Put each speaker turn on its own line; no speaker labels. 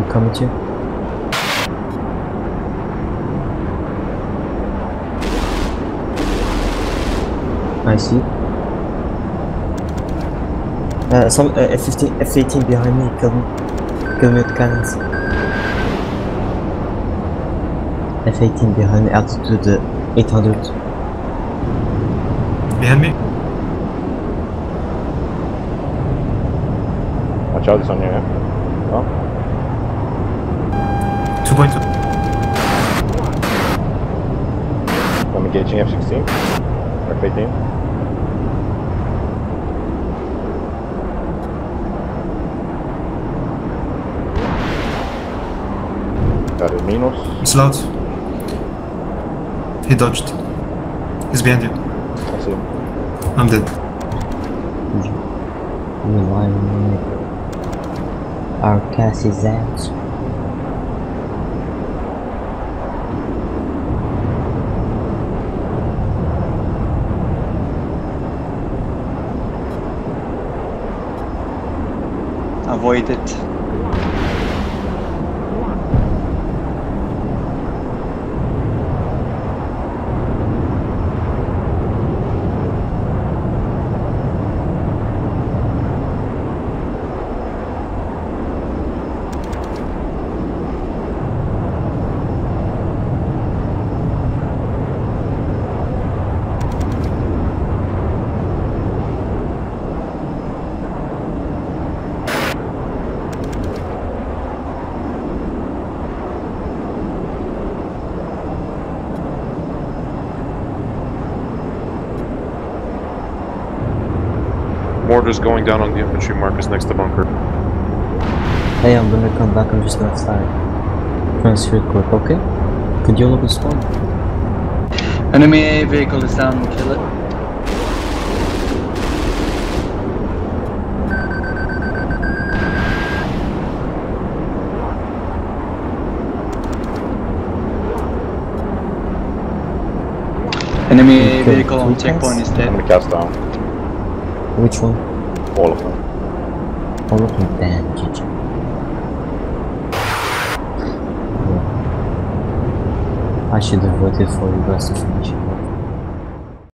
I'm coming to you. I see. Uh, some uh, F15, F18 behind me. Kill me. Kill me with cannons. F18 behind me. Altitude uh, 800.
Behind me.
Watch out, it's on you, yeah? Oh,
2.2.
I'm engaging F-16. F-18. Got it, minus.
It's loud. He dodged. He's behind you.
I see him.
I'm dead.
Rely on me. Our CAS is out.
Avoid it.
Mortar's going down on the infantry markers next to bunker.
Hey, I'm gonna come back. I'm just gonna fly. Transfer quick, okay? Could you look at spawn?
Enemy vehicle is down, kill it. Enemy
Okay,
vehicle on checkpoint is dead.
Enemy CAS down.
Which one?
All of them.
All of them. Damn, GG. Yeah. I should have voted for you guys to finish.